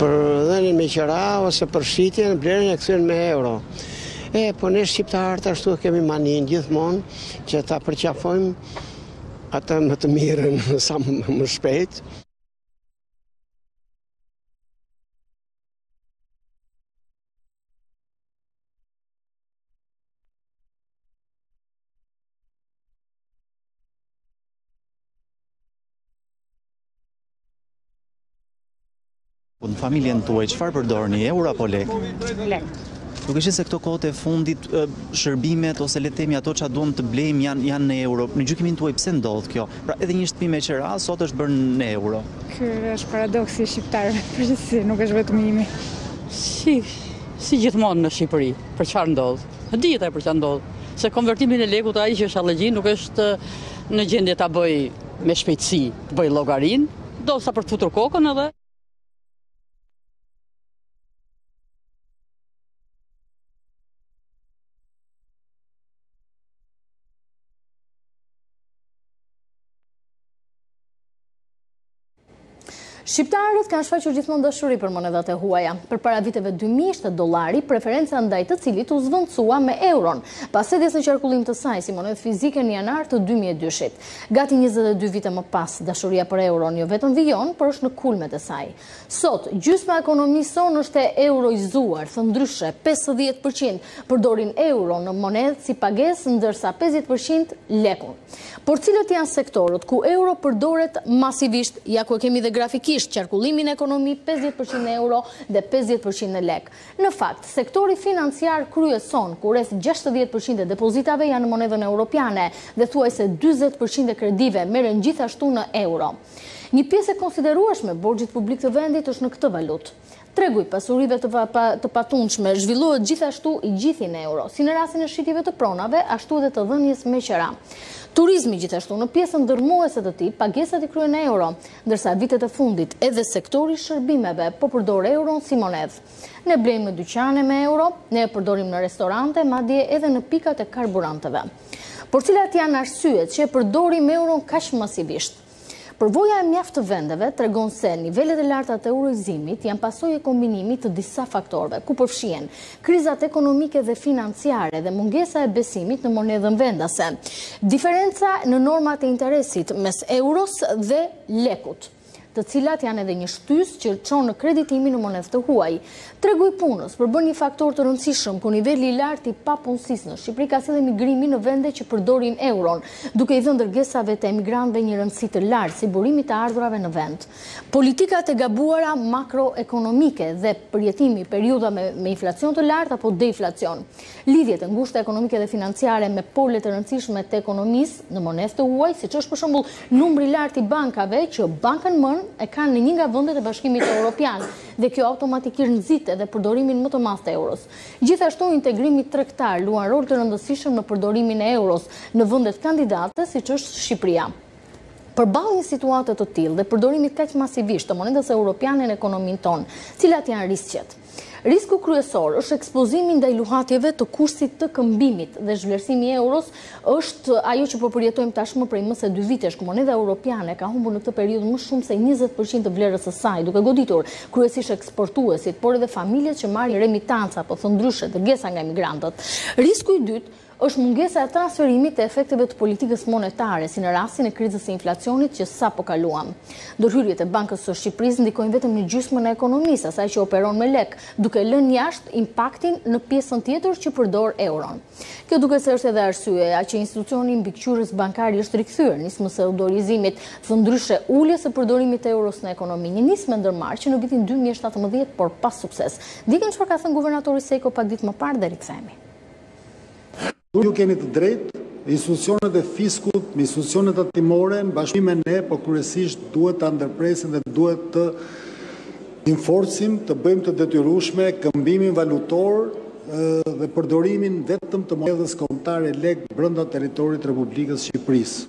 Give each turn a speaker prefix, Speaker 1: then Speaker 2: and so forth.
Speaker 1: Për dhënien me qira ose për shitjen, blerjen e kthejnë me euro. E, po ne shqiptarët ashtu e kemi mani gjithmonë që ta përqafojmë atë më të mirën sa më shpejt.
Speaker 2: Po në familjen tuaj, çfarë përdorni, euro apo lek?
Speaker 3: Lek.
Speaker 2: Nuk është se këto kohët e fundit, shërbimet ose le të themi ato çka duam të blejmë janë, janë në euro. Në gjykimin tuaj, pse ndodh kjo? Pra edhe një shtëpi me qira sot është bërë në euro.
Speaker 3: Ky është paradoksi i shqiptarëve, përgjithësi, nuk është vetëm imi.
Speaker 4: Si, si gjithmonë në Shqipëri, për çfarë ndodh? Nuk dihet ajo për çfarë ndodh, se konvertimin e lekut ai që është alergjik nuk është në gjendje ta bëjë me shpejtësi, të bëjë llogarinë, do sa për të futur kokën edhe.
Speaker 5: Shqiptarët kanë shfaqur gjithmonë dashuri për monedhat e huaja. Përpara viteve 2000 ishte dollari, preferenca ndaj të cilit u zëvendësua me euron, pas hedhjes në qarkullim të saj si monedhë fizike në janar të 2002-shit. Gati 22 vite më pas, dashuria për euron jo vetëm vijon, por është në kulmet e saj. Sot, gjysma e ekonomisë sonë është e euroizuar, thënë ndryshe, pesëdhjetë për qind përdorin euron në monedhë si pagesë, ndërsa pesëdhjetë për qind lekun. Por cilët janë sektorët ku euro përdoret masivisht, ja ku e kemi dhe grafikisht, qarkullimi në ekonomi pesëdhjetë për qind në euro dhe pesëdhjetë për qind në lek. Në fakt, sektori financiar kryeson, ku rreth gjashtëdhjetë për qind e depozitave janë në monedhën europiane dhe thuajse dyzet për qind e kredive merren gjithashtu në euro. Një pjesë e konsiderueshme e borxhit publik të vendit është në këtë valutë. Tregu i pasurive të patundshme zhvillohet gjithashtu i gjithi në euro, si në rastin e shitjeve të pronave, ashtu edhe të dhënies me qira. Turizmi gjithashtu në pjesën dërrmuese të tij pagesat i kryen në euro, ndërsa vitet e fundit edhe sektori i shërbimeve po përdor euron si monedhë. Ne blejmë në dyqane me euro, ne e përdorim në restorante, madje edhe në pikat e karburanteve. Por cilat janë arsyet që e përdorim euron kaq masivisht? Përvoja e mjaft vendeve tregon se nivelet e larta të euroizimit janë pasojë e kombinimit të disa faktorëve, ku përfshihen krizat ekonomike dhe financiare dhe mungesa e besimit në monedhën vendase, diferenca në normat e interesit mes euros dhe lekut. të cilat janë edhe një shtysë që çon në kreditimin në monedhë të huaj. Tregu i punës përbën një faktor të rëndësishëm, ku niveli i lartë i papunësisë në Shqipëri ka sjellë emigrimin në vende që përdorin euron, duke i dhënë dërgesave të emigrantëve një rëndësi të lartë si burim i të ardhurave në vend. Politikat e gabuara makroekonomike dhe përjetimi i periudhave me inflacion të lartë apo deflacion, Lidhjet e ngushta ekonomike dhe financiare me pole të rëndësishme të ekonomisë në monedhë të huaj, siç është për shembull numri i lartë i bankave që bankën mëmë e kanë në një nga vendet e Bashkimit Europian, dhe kjo automatikisht nxit edhe përdorimin më të madh të euros. Gjithashtu, integrimi tregtar luan rol të rëndësishëm në përdorimin e euros në vendet kandidate, siç është Shqipëria. Përballë një situate të tillë dhe përdorimit kaq masivisht të monedhës europiane në ekonominë tonë, cilat janë risqet? Risku kryesor është ekspozimi ndaj luhatjeve të kursit të këmbimit dhe zhvlerësimi i euros është ajo që po përjetojmë tashmë prej më se dy vitesh, ku monedha europiane ka humbur në këtë periudhë më shumë se njëzet për qind të vlerës së saj, duke goditur kryesisht eksportuesit, por edhe familjet që marrin remitanca, apo thënë ndryshe, dërgesa nga emigrantët. Risku i dytë është mungesa e transferimit të efekteve të politikës monetare, si në rastin e krizës së inflacionit që sapo kaluam. Ndërhyrjet e Bankës së Shqipërisë ndikojnë vetëm në gjysmën e ekonomisë, asaj që operon me lekë, duke lënë jashtë impaktin në pjesën tjetër që përdor euron. Kjo duket se është edhe arsyeja që institucioni mbikëqyrës bankar i është rikthyer nismës së deuroizimit, thënë ndryshe uljes së përdorimit të euros në ekonomi, një nismë e ndërmarrë që në vitin dy mijë e shtatëmbëdhjetë, por pa sukses. Ndjekim çfarë ka thënë guvernatori Sejko pak ditë më parë dhe rikthehemi.
Speaker 6: Ju keni të drejtë, institucionet e fiskut, institucionet tatimore, në bashkëpunim me ne, por kryesisht duhet ta ndërpresin dhe duhet të inforcim, të bëjmë të detyrueshme këmbimin valutor dhe përdorimin vetëm të monedhës kombëtare lek brenda territorit të Republikës së Shqipërisë.